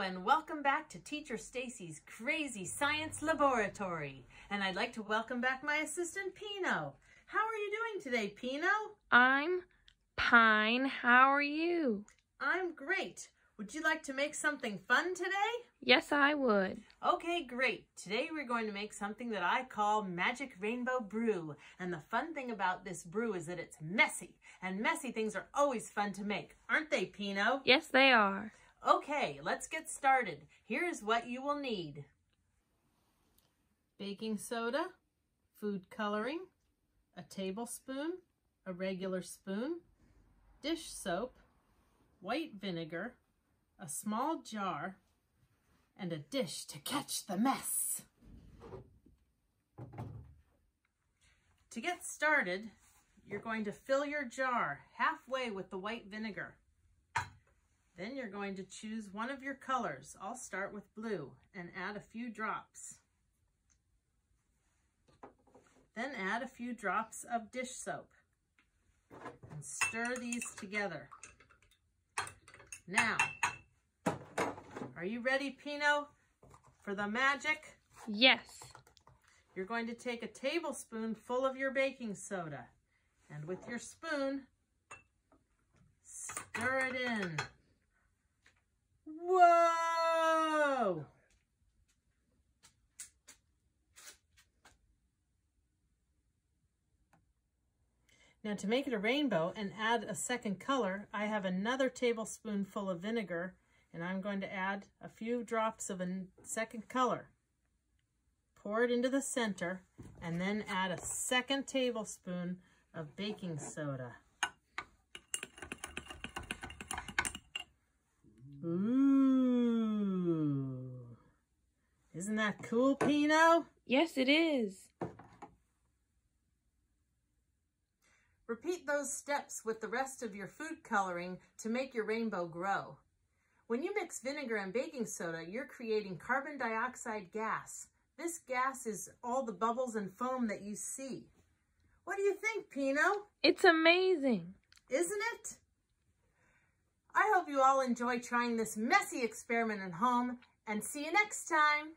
and welcome back to Teacher Stacey's Crazy Science Laboratory. And I'd like to welcome back my assistant, Pino. How are you doing today, Pino? I'm Pine. How are you? I'm great. Would you like to make something fun today? Yes, I would. Okay, great. Today we're going to make something that I call Magic Rainbow Brew. And the fun thing about this brew is that it's messy. And messy things are always fun to make, aren't they, Pino? Yes, they are. Okay, let's get started. Here's what you will need. Baking soda, food coloring, a tablespoon, a regular spoon, dish soap, white vinegar, a small jar, and a dish to catch the mess. To get started, you're going to fill your jar halfway with the white vinegar. Then you're going to choose one of your colors. I'll start with blue and add a few drops. Then add a few drops of dish soap and stir these together. Now, are you ready, Pino, for the magic? Yes. You're going to take a tablespoon full of your baking soda and with your spoon, stir it in. Whoa! Now to make it a rainbow and add a second color, I have another tablespoonful of vinegar and I'm going to add a few drops of a second color. Pour it into the center and then add a second tablespoon of baking soda. Ooh. Isn't that cool, Pino? Yes, it is. Repeat those steps with the rest of your food coloring to make your rainbow grow. When you mix vinegar and baking soda, you're creating carbon dioxide gas. This gas is all the bubbles and foam that you see. What do you think, Pino? It's amazing. Isn't it? I hope you all enjoy trying this messy experiment at home and see you next time.